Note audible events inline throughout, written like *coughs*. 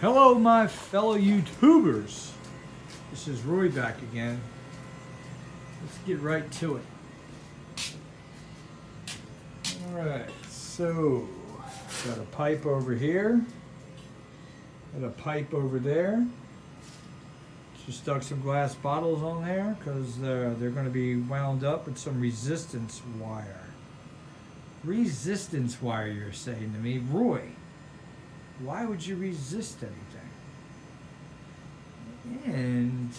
Hello, my fellow YouTubers. This is Roy back again. Let's get right to it. Alright, so got a pipe over here, got a pipe over there. Just stuck some glass bottles on there because uh, they're, they're going to be wound up with some resistance wire. Resistance wire, you're saying to me, Roy. Why would you resist anything? And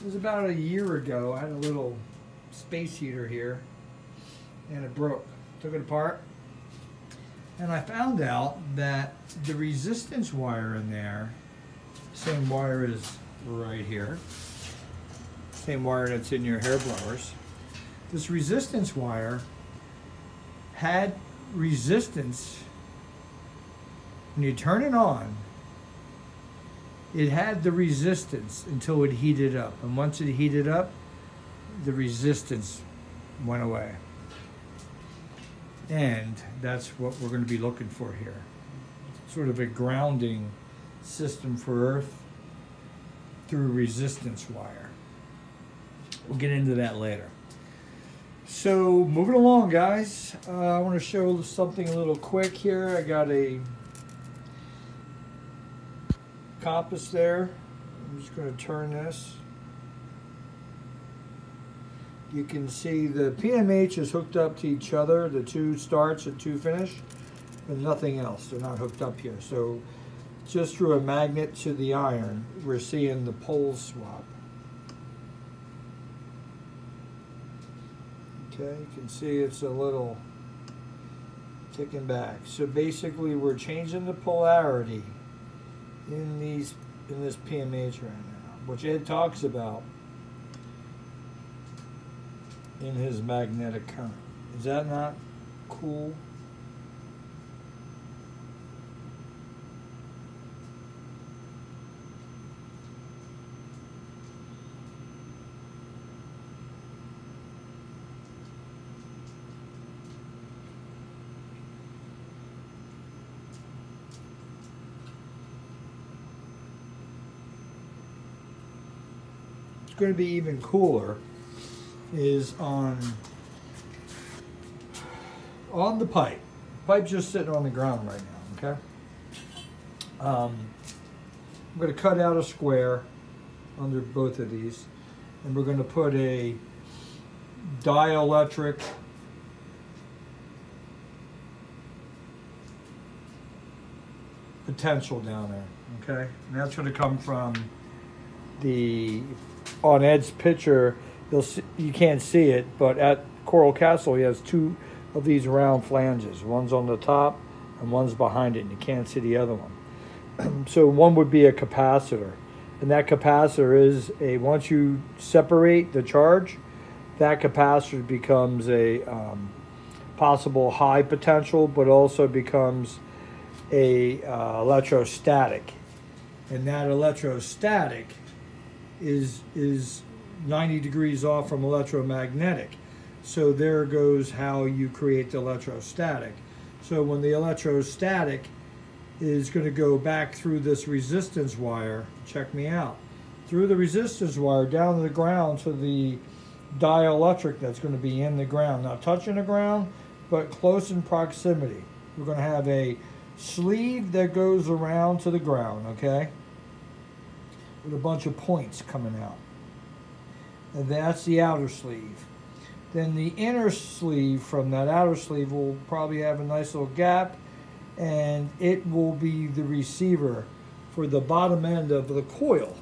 it was about a year ago. I had a little space heater here, and it broke. Took it apart, and I found out that the resistance wire in there, same wire as right here, same wire that's in your hair blowers. This resistance wire had resistance when you turn it on it had the resistance until it heated up. And once it heated up the resistance went away. And that's what we're going to be looking for here. Sort of a grounding system for earth through resistance wire. We'll get into that later. So moving along guys. Uh, I want to show something a little quick here. I got a compass there. I'm just going to turn this. You can see the PMH is hooked up to each other the two starts and two finish but nothing else. They're not hooked up here. So just through a magnet to the iron. We're seeing the pole swap. Okay, you can see it's a little ticking back. So basically we're changing the polarity in these in this PMH right now, which Ed talks about in his magnetic current. Is that not cool? It's going to be even cooler is on on the pipe. Pipe's just sitting on the ground right now, okay? Um, I'm going to cut out a square under both of these and we're going to put a dielectric potential down there, okay? And that's going to come from the on Ed's picture, you'll see, you can't see it, but at Coral Castle, he has two of these round flanges. One's on the top and one's behind it, and you can't see the other one. *clears throat* so one would be a capacitor, and that capacitor is a once you separate the charge, that capacitor becomes a um, possible high potential, but also becomes a uh, electrostatic, and that electrostatic is is 90 degrees off from electromagnetic. So there goes how you create the electrostatic. So when the electrostatic is going to go back through this resistance wire, check me out, through the resistance wire down to the ground to the dielectric that's going to be in the ground. Not touching the ground, but close in proximity. We're going to have a sleeve that goes around to the ground, okay? With a bunch of points coming out. And that's the outer sleeve. Then the inner sleeve from that outer sleeve will probably have a nice little gap and it will be the receiver for the bottom end of the coil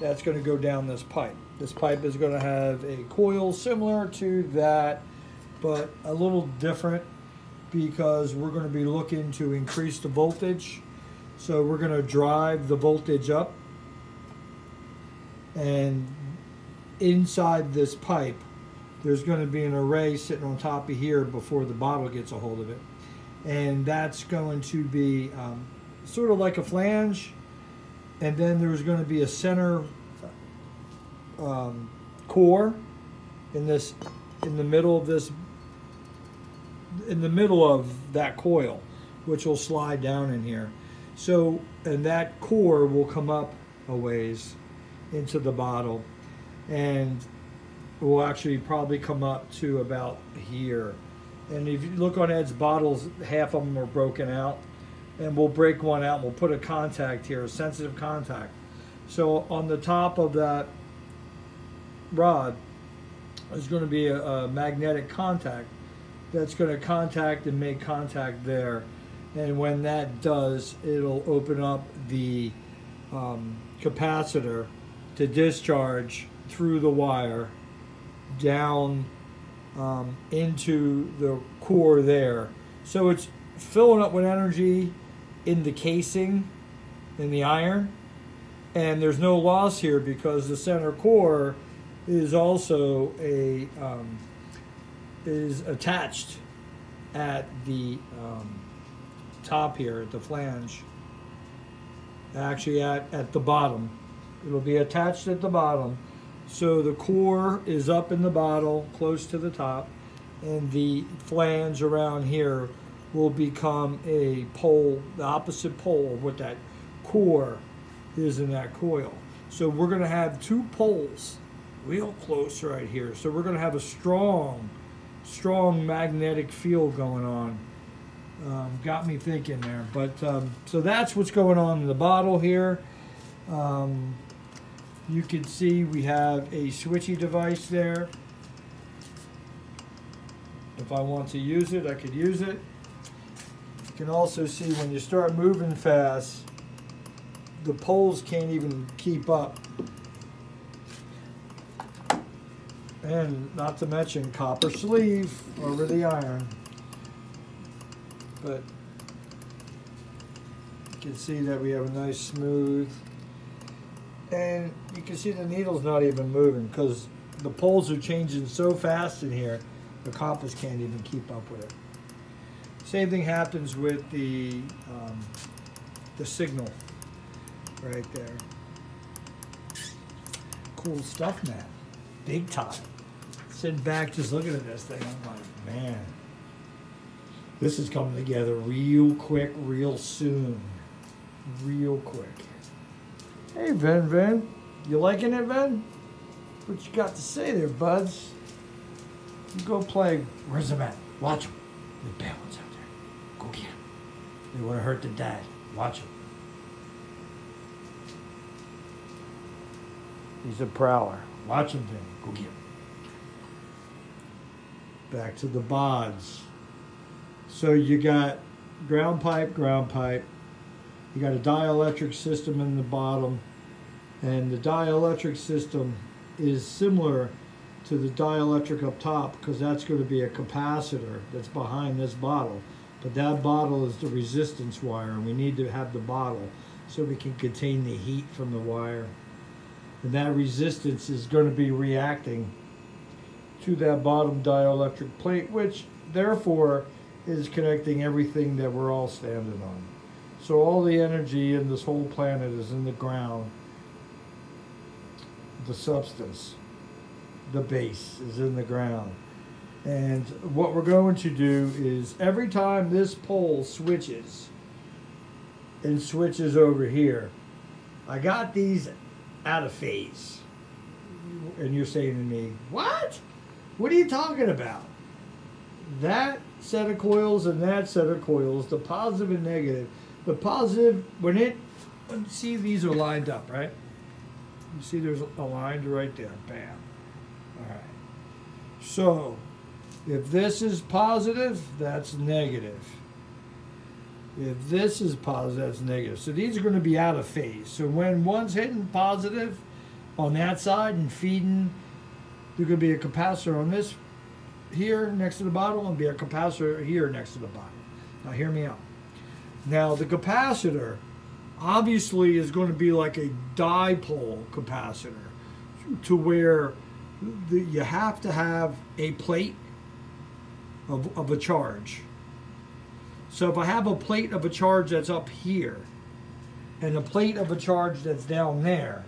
that's going to go down this pipe. This pipe is going to have a coil similar to that but a little different because we're going to be looking to increase the voltage. So we're going to drive the voltage up and inside this pipe there's going to be an array sitting on top of here before the bottle gets a hold of it. And that's going to be um, sort of like a flange. And then there's going to be a center um, core in this in the middle of this in the middle of that coil which will slide down in here. So, and that core will come up a ways into the bottle and will actually probably come up to about here. And if you look on Ed's bottles, half of them are broken out. And we'll break one out. and We'll put a contact here, a sensitive contact. So on the top of that rod is going to be a, a magnetic contact that's going to contact and make contact there. And when that does, it'll open up the um, capacitor to discharge through the wire down um, into the core there. So it's filling up with energy in the casing, in the iron, and there's no loss here because the center core is also a um, is attached at the um, top here at the flange. Actually at, at the bottom it'll be attached at the bottom so the core is up in the bottle close to the top and the flange around here will become a pole the opposite pole of what that core is in that coil so we're going to have two poles real close right here. So we're going to have a strong, strong magnetic field going on. Um, got me thinking there. But um, so that's what's going on in the bottle here. Um, you can see we have a switchy device there. If I want to use it, I could use it. You can also see when you start moving fast, the poles can't even keep up And not to mention copper sleeve over the iron. But you can see that we have a nice smooth. And you can see the needle's not even moving because the poles are changing so fast in here, the compass can't even keep up with it. Same thing happens with the, um, the signal right there. Cool stuff, man. Big time sitting back just looking at this thing, I'm like, man, this is coming together real quick, real soon. Real quick. Hey, Ven Ven. You liking it, Ven? What you got to say there, buds? You go play. Where's the man? Watch him. The bad ones out there. Go get him. They want to hurt the dad. Watch him. He's a prowler. Watch him, Vin. Go get him back to the bods. So you got ground pipe, ground pipe. You got a dielectric system in the bottom. And the dielectric system is similar to the dielectric up top because that's going to be a capacitor that's behind this bottle. But that bottle is the resistance wire and we need to have the bottle so we can contain the heat from the wire. And that resistance is going to be reacting to that bottom dielectric plate, which therefore is connecting everything that we're all standing on. So all the energy in this whole planet is in the ground. The substance, the base is in the ground. And what we're going to do is every time this pole switches and switches over here, I got these out of phase. And you're saying to me, what? What are you talking about? That set of coils and that set of coils, the positive and negative. The positive, when it, see these are lined up, right? You see there's a line right there, bam. All right. So, if this is positive, that's negative. If this is positive, that's negative. So these are going to be out of phase. So when one's hitting positive on that side and feeding there could be a capacitor on this here next to the bottle and be a capacitor here next to the bottle. Now hear me out. Now the capacitor obviously is going to be like a dipole capacitor to where the, you have to have a plate of, of a charge. So if I have a plate of a charge that's up here and a plate of a charge that's down there,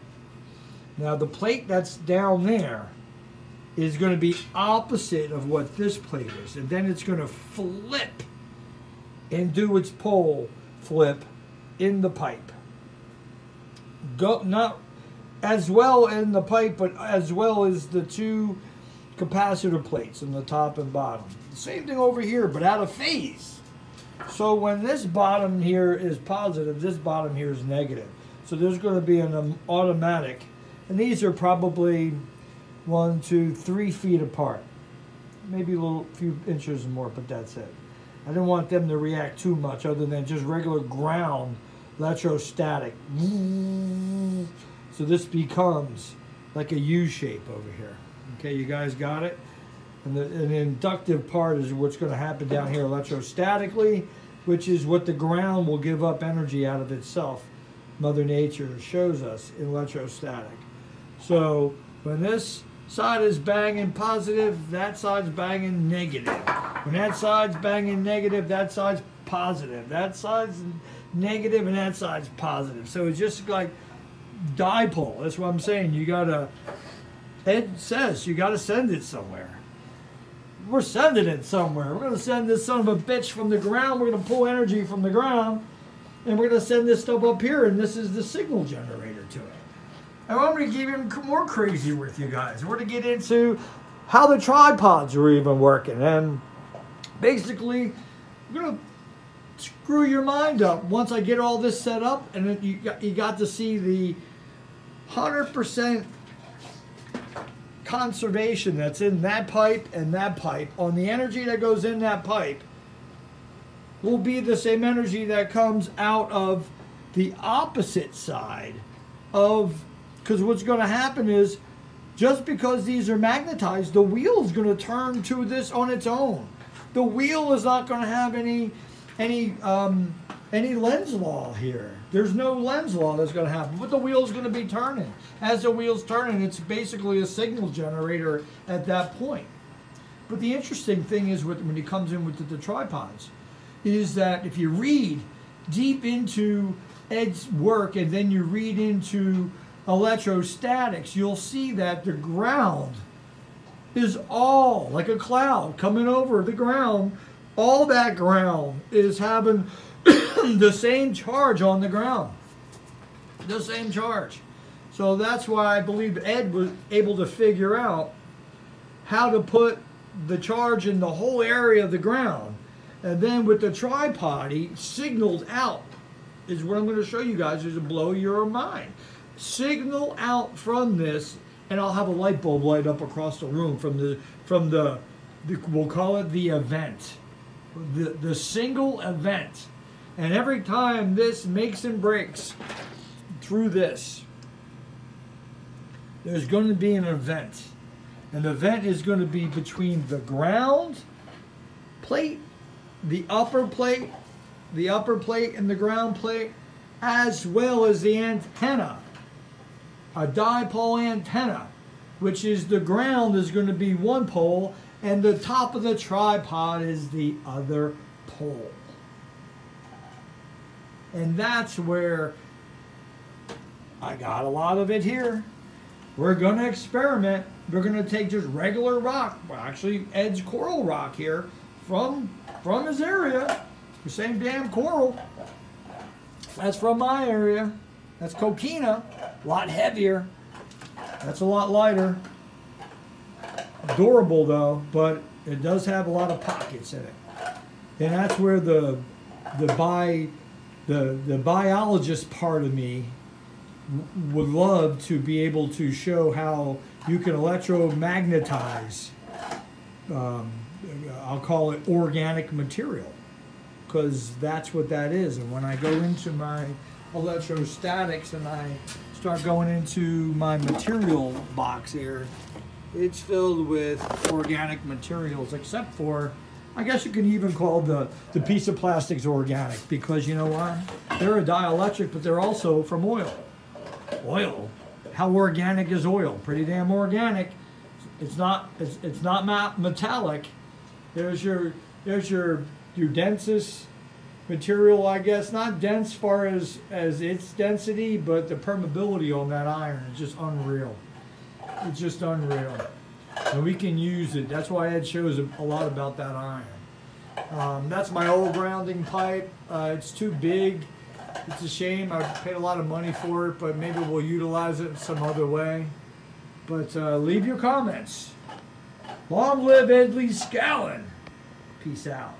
now the plate that's down there is going to be opposite of what this plate is. And then it's going to flip and do its pole flip in the pipe. Go not as well in the pipe, but as well as the two capacitor plates in the top and bottom. Same thing over here, but out of phase. So when this bottom here is positive, this bottom here is negative. So there's going to be an um, automatic, and these are probably one, two, three feet apart. Maybe a little few inches more, but that's it. I didn't want them to react too much other than just regular ground electrostatic. So this becomes like a U shape over here. Okay, you guys got it? And the, and the inductive part is what's going to happen down here electrostatically, which is what the ground will give up energy out of itself. Mother Nature shows us in electrostatic. So when this side is banging positive, that side's banging negative. When that side's banging negative, that side's positive. That side's negative and that side's positive. So it's just like dipole. That's what I'm saying. You gotta, Ed says, you gotta send it somewhere. We're sending it somewhere. We're gonna send this son of a bitch from the ground. We're gonna pull energy from the ground and we're gonna send this stuff up here and this is the signal generator to it. And I'm gonna get even more crazy with you guys. We're gonna get into how the tripods are even working and basically we're gonna screw your mind up once I get all this set up and then you got, you got to see the 100% conservation that's in that pipe and that pipe. On the energy that goes in that pipe will be the same energy that comes out of the opposite side of because what's going to happen is just because these are magnetized the wheel is going to turn to this on its own the wheel is not going to have any any um, any Lenz's law here. There's no Lenz law that's going to happen, but the wheel's going to be turning. As the wheel's turning, it's basically a signal generator at that point. But the interesting thing is with, when he comes in with the, the tripods, is that if you read deep into Ed's work and then you read into electrostatics, you'll see that the ground is all like a cloud coming over the ground all that ground is having *coughs* the same charge on the ground. The same charge. So that's why I believe Ed was able to figure out how to put the charge in the whole area of the ground. And then with the tripod, he signaled out, is what I'm going to show you guys, is to blow your mind. Signal out from this, and I'll have a light bulb light up across the room from the, from the, the we'll call it the event the, the single event. And every time this makes and breaks through this, there's going to be an event. And the event is going to be between the ground plate, the upper plate, the upper plate and the ground plate, as well as the antenna. A dipole antenna, which is the ground is going to be one pole and the top of the tripod is the other pole. And that's where I got a lot of it here. We're going to experiment. We're going to take just regular rock, well, actually Ed's coral rock here from from his area. The same damn coral. That's from my area. That's coquina. A lot heavier. That's a lot lighter durable though, but it does have a lot of pockets in it. And that's where the the bi the the biologist part of me would love to be able to show how you can electromagnetize um, I'll call it organic material because that's what that is and when I go into my electrostatics and I start going into my material box here it's filled with organic materials, except for, I guess you can even call the, the piece of plastics organic because you know what? They're a dielectric, but they're also from oil. Oil? How organic is oil? Pretty damn organic. It's not, it's, it's not metallic. There's your, there's your, your densest material, I guess. Not dense far as, as its density, but the permeability on that iron is just unreal. It's just unreal. And we can use it. That's why Ed shows a lot about that iron. Um, that's my old grounding pipe. Uh, it's too big It's a shame. I paid a lot of money for it, but maybe we'll utilize it some other way. But uh, leave your comments. Long live Ed Leedskalnin. Peace out.